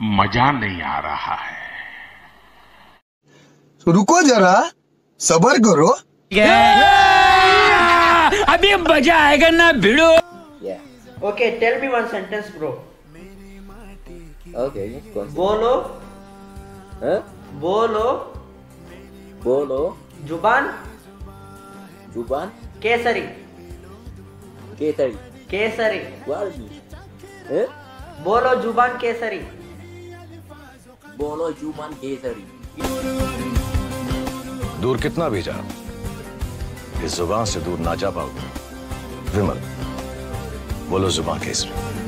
मज़ा नहीं आ रहा है। तो रुको जरा सबर करो। अभी मज़ा आएगा ना भिड़ो। Okay tell me one sentence bro okay बोलो। है? बोलो। बोलो। ज़ुबान। ज़ुबान? केसरी। केसरी। केसरी। बोलो ज़ुबान केसरी। Bolo जुमन केसरी दूर कितना भी जा इस ज़ुबान से दूर ना जा पाओगे। विमल, बोलो ज़ुबान केसरी